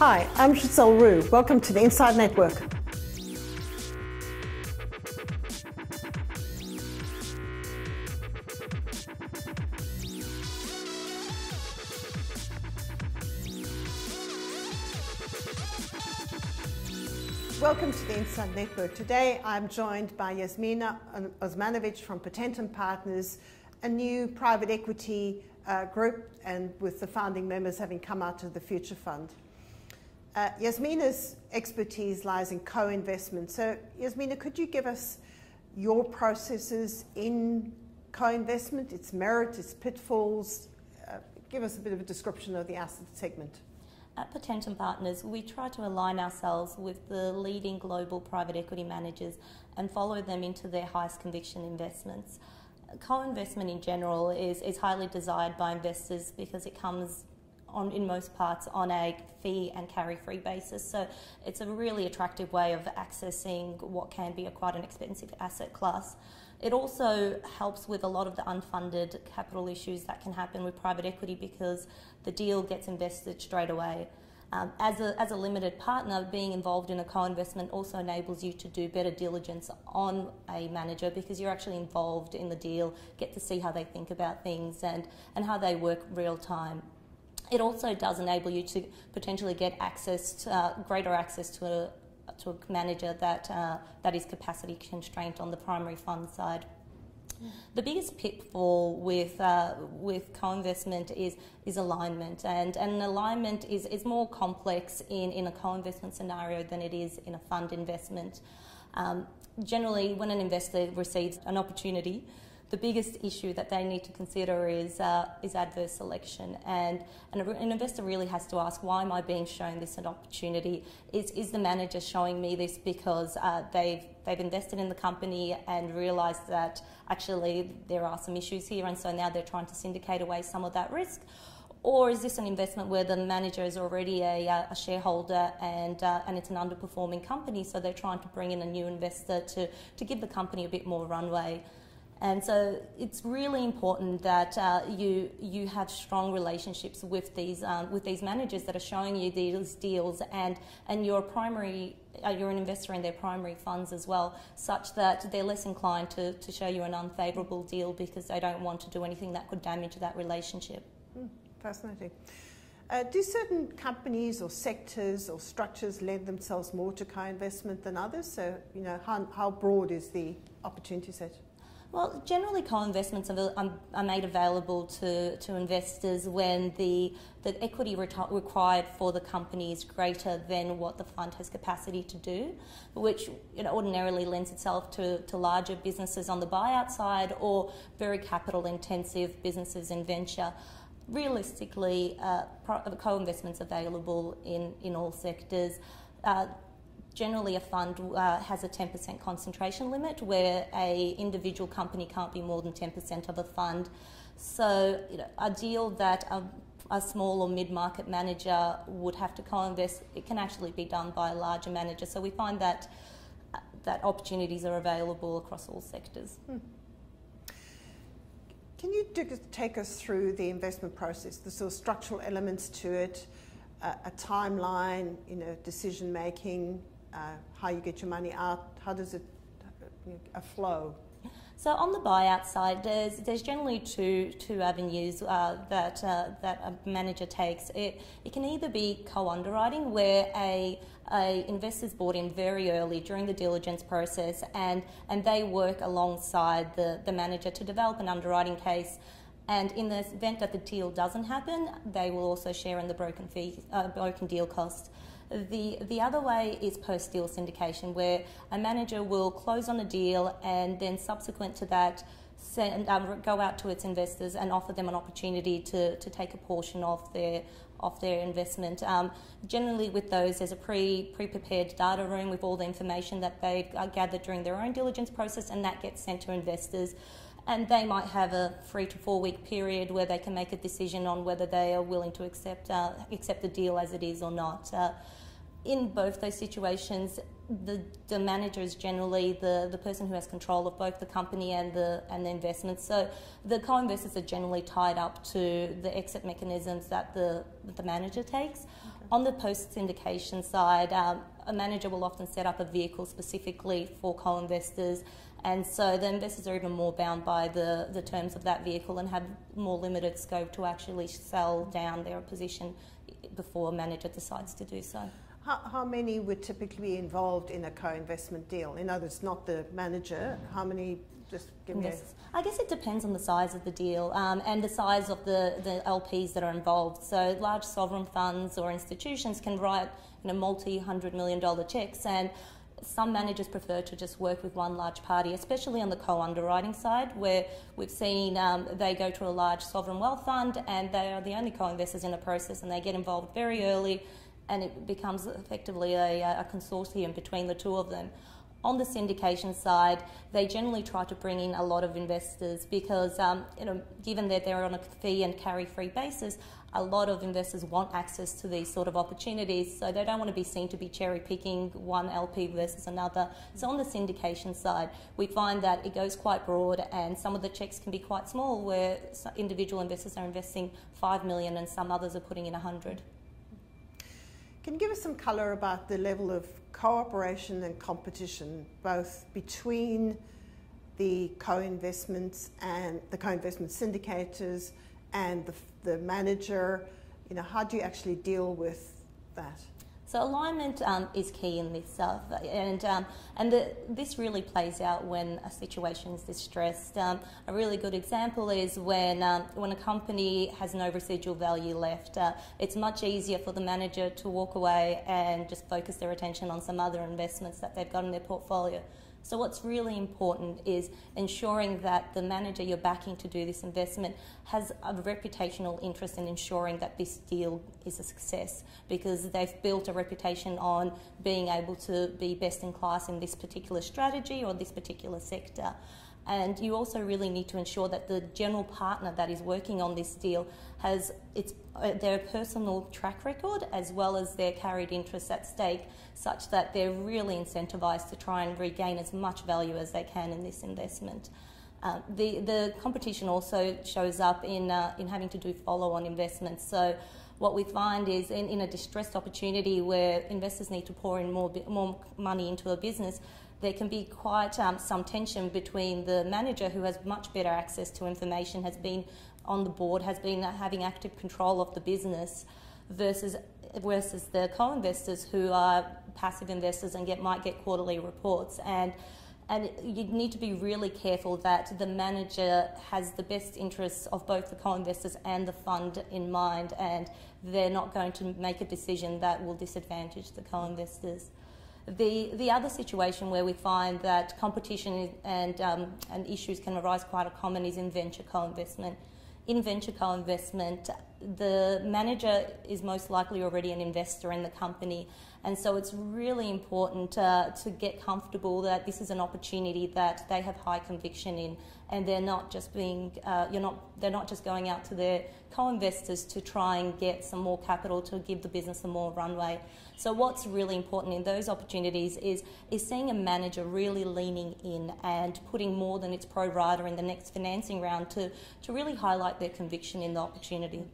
Hi, I'm Giselle Roux. Welcome to the Inside Network. Welcome to the Inside Network. Today I'm joined by Jasmina Osmanovic from Potentum Partners, a new private equity uh, group, and with the founding members having come out of the Future Fund. Uh, Jasmina's expertise lies in co-investment. So, Jasmina, could you give us your processes in co-investment, its merit, its pitfalls? Uh, give us a bit of a description of the asset segment. At Potentum Partners, we try to align ourselves with the leading global private equity managers and follow them into their highest conviction investments. Co-investment in general is, is highly desired by investors because it comes on in most parts on a fee and carry free basis. So it's a really attractive way of accessing what can be a quite an expensive asset class. It also helps with a lot of the unfunded capital issues that can happen with private equity because the deal gets invested straight away. Um, as, a, as a limited partner, being involved in a co investment also enables you to do better diligence on a manager because you're actually involved in the deal, get to see how they think about things and, and how they work real time. It also does enable you to potentially get access, to, uh, greater access to a, to a manager that, uh, that is capacity constrained on the primary fund side. The biggest pitfall with uh, with co-investment is is alignment, and, and alignment is, is more complex in, in a co-investment scenario than it is in a fund investment. Um, generally, when an investor receives an opportunity, the biggest issue that they need to consider is, uh, is adverse selection. And, an investor really has to ask, why am I being shown this an opportunity? Is, is the manager showing me this because uh, they've, they've invested in the company and realised that actually there are some issues here and so now they're trying to syndicate away some of that risk? Or is this an investment where the manager is already a, uh, a shareholder and, uh, and it's an underperforming company, so they're trying to bring in a new investor to, to give the company a bit more runway? And so it's really important that uh, you you have strong relationships with these um, with these managers that are showing you these deals, and and you're primary uh, you're an investor in their primary funds as well, such that they're less inclined to, to show you an unfavourable deal because they don't want to do anything that could damage that relationship. Mm, fascinating. Uh, do certain companies or sectors or structures lend themselves more to co-investment than others? So, you know, how, how broad is the opportunity set? Well, generally, co-investments are, are, made available to, to investors when the, the equity required for the company is greater than what the fund has capacity to do, which you know, ordinarily lends itself to, to larger businesses on the buyout side or very capital-intensive businesses in venture realistically, uh, co-investments available in, in all sectors. Uh, generally a fund uh, has a 10% concentration limit where a individual company can't be more than 10% of a fund. So you know, a deal that a, a small or mid-market manager would have to co-invest, it can actually be done by a larger manager. So we find that that opportunities are available across all sectors. Hmm. Can you take us through the investment process, the sort of structural elements to it, uh, a timeline, you know, decision making, uh, how you get your money out? How does it a flow? So on the buyout side, there's there's generally two two avenues uh, that uh, that a manager takes. It it can either be co-underwriting, where a a investor's bought in very early during the diligence process, and and they work alongside the the manager to develop an underwriting case. And in the event that the deal doesn't happen, they will also share in the broken fee, uh, broken deal cost. The, the other way is post deal syndication, where a manager will close on a deal and then subsequent to that, send, um, go out to its investors and offer them an opportunity to, to take a portion of their of their investment. Um, generally, with those, there's a pre pre prepared data room with all the information that they've uh, gathered during their own diligence process, and that gets sent to investors. And they might have a three to four week period where they can make a decision on whether they are willing to accept uh, accept the deal as it is or not. Uh, in both those situations, the, the manager is generally the, the person who has control of both the company and the and the investments. So the co-investors are generally tied up to the exit mechanisms that the the manager takes. Okay. On the post syndication side, um, a manager will often set up a vehicle specifically for co-investors. And so the investors are even more bound by the, the terms of that vehicle and have more limited scope to actually sell down their position before a manager decides to do so. How, how many would typically be involved in a co-investment deal? In other words, not the manager. How many? Just give me. I guess it depends on the size of the deal um, and the size of the, the LPs that are involved. So large sovereign funds or institutions can write you know multi-hundred million dollar checks and some managers prefer to just work with one large party, especially on the co-underwriting side, where we've seen um, they go to a large sovereign wealth fund and they are the only co-investors in the process, and they get involved very early and it becomes effectively a, a consortium between the two of them. On the syndication side, they generally try to bring in a lot of investors because, um, you know, given that they're on a fee and carry-free basis, a lot of investors want access to these sort of opportunities, so they don't want to be seen to be cherry picking one LP versus another. So on the syndication side, we find that it goes quite broad, and some of the checks can be quite small, where individual investors are investing five million, and some others are putting in a hundred. Can you give us some colour about the level of cooperation and competition, both between the co-investments and the co-investment syndicators and the, the manager? You know, how do you actually deal with that? So alignment um, is key in this stuff, and um, and the, this really plays out when a situation is distressed. Um, a really good example is when um, when a company has no residual value left. Uh, it's much easier for the manager to walk away and just focus their attention on some other investments that they've got in their portfolio. So, what's really important is ensuring that the manager you're backing to do this investment has a reputational interest in ensuring that this deal is a success because they've built a reputation on being able to be best in class in this particular strategy or this particular sector. And you also really need to ensure that the general partner that is working on this deal has its, their personal track record as well as their carried interests at stake, such that they're really incentivized to try and regain as much value as they can in this investment. Uh, the, the competition also shows up in, uh, in having to do follow on investments. So, what we find is in, in a distressed opportunity where investors need to pour in more, more money into a business, there can be quite um, some tension between the manager who has much better access to information, has been on the board, has been having active control of the business, versus versus the co-investors who are passive investors and get might get quarterly reports and and you need to be really careful that the manager has the best interests of both the co-investors and the fund in mind and they're not going to make a decision that will disadvantage the co-investors. The, the other situation where we find that competition and, um, and issues can arise quite a common is in venture co-investment. In venture co-investment, the manager is most likely already an investor in the company. And so it's really important uh, to get comfortable that this is an opportunity that they have high conviction in. And they're not just being uh, you're not they're not just going out to their co-investors to try and get some more capital to give the business a more runway. So what's really important in those opportunities is is seeing a manager really leaning in and putting more than its pro rata in the next financing round to to really highlight their conviction in the opportunity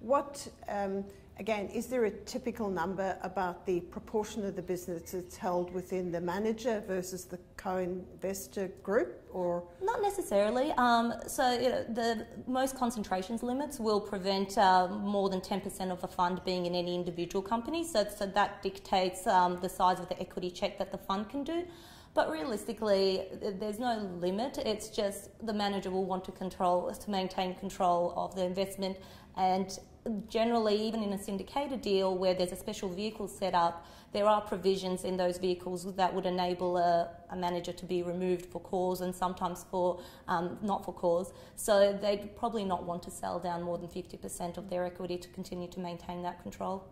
what um, Again, is there a typical number about the proportion of the business that's held within the manager versus the co-investor group, or not necessarily? Um, so you know, the most concentrations limits will prevent uh, more than ten percent of a fund being in any individual company. So, so that dictates um, the size of the equity check that the fund can do. But realistically, there's no limit. It's just the manager will want to control, to maintain control of the investment and generally, even in a syndicated deal where there's a special vehicle set up, there are provisions in those vehicles that would enable a, a manager to be removed for cause and sometimes for um, not for cause. So they'd probably not want to sell down more than 50% of their equity to continue to maintain that control.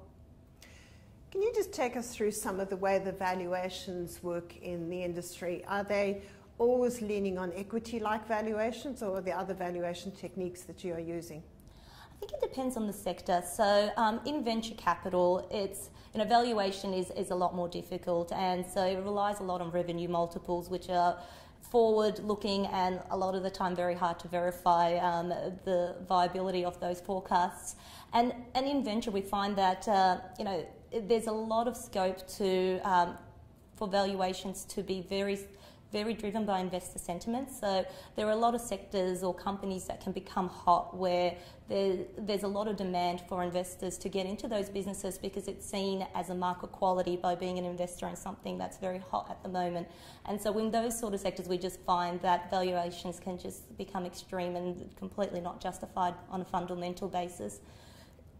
Can you just take us through some of the way the valuations work in the industry? Are they always leaning on equity like valuations or are there other valuation techniques that you are using? I think it depends on the sector. So um, in venture capital, it's you know valuation is, is a lot more difficult, and so it relies a lot on revenue multiples, which are forward looking and a lot of the time very hard to verify um, the viability of those forecasts. And, and in venture, we find that uh, you know there's a lot of scope to um, for valuations to be very very driven by investor sentiment. So there are a lot of sectors or companies that can become hot where there, there's a lot of demand for investors to get into those businesses because it's seen as a market quality by being an investor in something that's very hot at the moment. And so in those sort of sectors, we just find that valuations can just become extreme and completely not justified on a fundamental basis.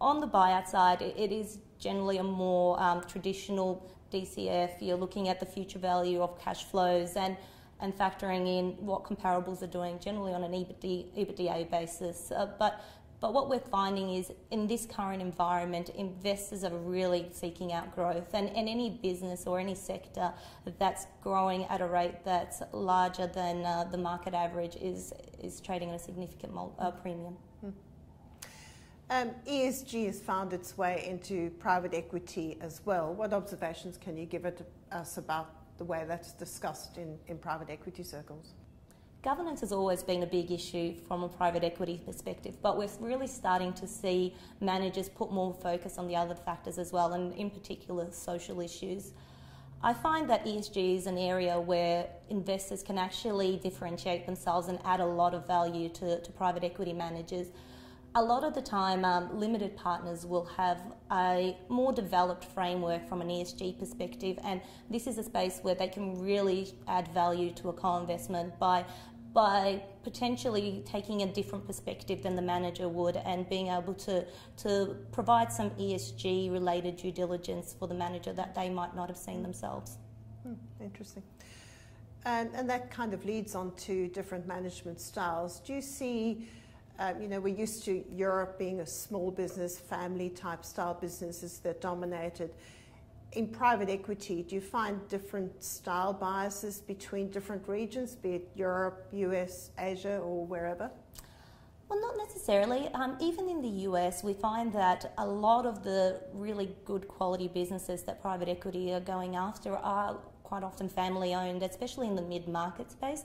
On the buyout side, it is generally a more um, traditional DCF, you're looking at the future value of cash flows and, and factoring in what comparables are doing generally on an EBITDA, EBITDA basis. Uh, but, but what we're finding is in this current environment, investors are really seeking out growth. And, and any business or any sector that's growing at a rate that's larger than uh, the market average is, is trading at a significant uh, premium. Um, ESG has found its way into private equity as well. What observations can you give us about the way that's discussed in, in private equity circles? Governance has always been a big issue from a private equity perspective, but we're really starting to see managers put more focus on the other factors as well, and in particular, social issues. I find that ESG is an area where investors can actually differentiate themselves and add a lot of value to, to private equity managers a lot of the time, um, limited partners will have a more developed framework from an ESG perspective, and this is a space where they can really add value to a co investment by by potentially taking a different perspective than the manager would and being able to, to provide some ESG related due diligence for the manager that they might not have seen themselves. Hmm, interesting. And, and that kind of leads on to different management styles. Do you see um, you know, we're used to Europe being a small business, family type style businesses that dominated. In private equity, do you find different style biases between different regions, be it Europe, US, Asia, or wherever? Well, not necessarily. Um, even in the US, we find that a lot of the really good quality businesses that private equity are going after are quite often family owned, especially in the mid market space.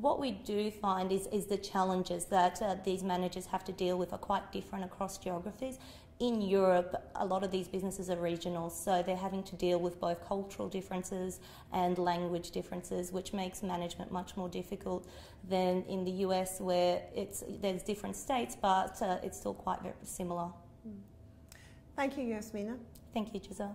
What we do find is, is the challenges that uh, these managers have to deal with are quite different across geographies. In Europe, a lot of these businesses are regional, so they're having to deal with both cultural differences and language differences, which makes management much more difficult than in the US, where it's, there's different states, but uh, it's still quite very similar. Thank you, Jasmina. Thank you, Giselle.